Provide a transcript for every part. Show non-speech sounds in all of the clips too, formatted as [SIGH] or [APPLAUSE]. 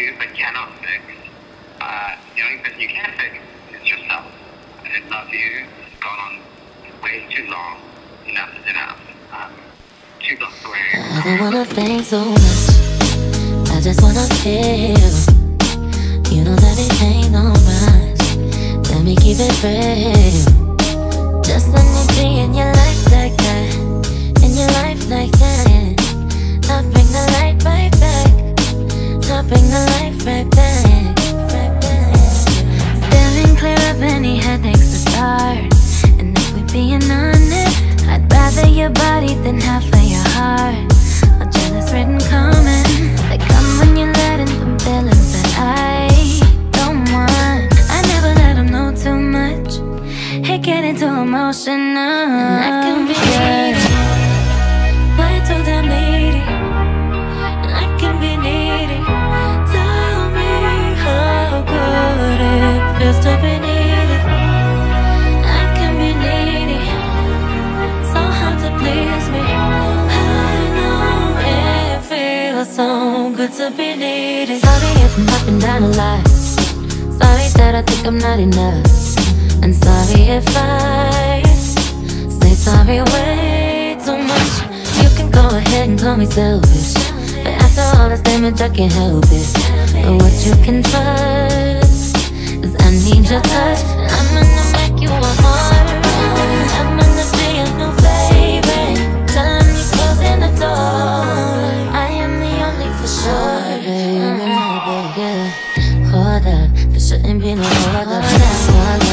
issues that cannot fix, uh, the only person you can fix is yourself. And love you it's gone on way too long. Enough is enough. Um, two blocks away. I don't wanna think so much. I just wanna feel. You know that it ain't no alright. Let me keep it real. Bring the light right back. Right back. Staring clear of any headaches to start. And if we're being honest, I'd rather your body than half of your heart. A jealous written comments that come when you're letting them feelings that I don't want. I never let them know too much. It getting too emotional. Uh, and I can be so good to be needed. Sorry if I'm up down a lot. Sorry that I think I'm not enough. And sorry if I say sorry way too much. You can go ahead and call me selfish. But after all this damage, I can't help it. But what you can trust is I need your touch. I'm gonna make you a heart. Baby. Yeah. Hold up, there shouldn't be no hold up.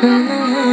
Mm-hmm. [LAUGHS]